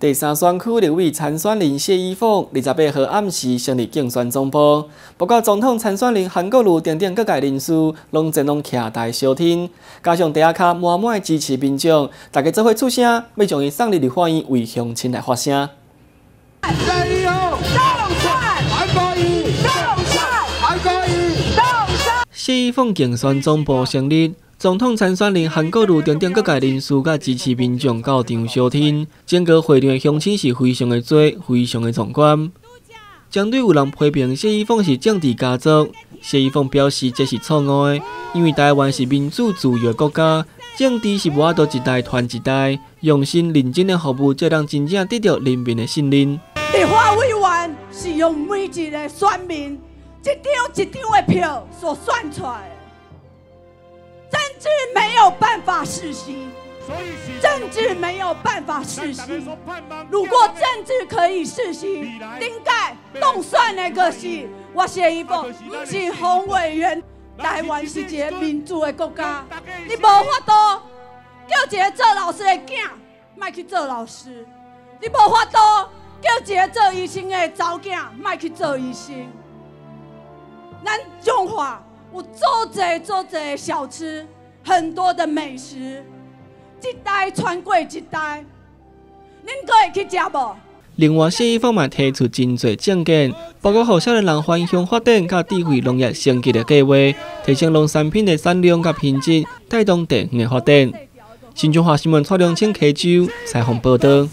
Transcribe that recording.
第三选区立委参选人谢依凤，二十八号暗时成立竞选总部。不过，总统参选人韩国瑜等等各界人士拢前拢徛在收听，加上底下卡满满的支持民众，大家做伙出声，要将伊送入立法院为乡亲来发声。谢依凤竞选总部成立。总统参选人韩国瑜等等各界人士甲支持民众到场收听，整个会场的乡亲是非常的多，非常的壮观。针对有人批评谢依凤是政治家族，谢依凤表示这是错误的，因为台湾是民主自由的国家，政治是无法度一代传一代，用心认真的服务，才能真正得到人民的信任。立法委员是用每一个选民一张一张的票所选出来。政治没有办法实行，政治没有办法实行。如果政治可以实行，应该动算的个是我写一份，不是洪委员。台湾是一个民主的国家，你无法度叫一个做老师的囝，卖去做老师；你无法度叫一个做医生的查囝，卖去做医生。咱中华有做济做济小吃。很多的美食，一代传过一代，恁可会去食无？另外，谢依凤嘛提出真侪政见，包括互少年人返乡发展、甲智慧农业升级的计划，提升农产品的产量甲品质，带动地方的发展。新中华新闻蔡良清、K 九采访报道。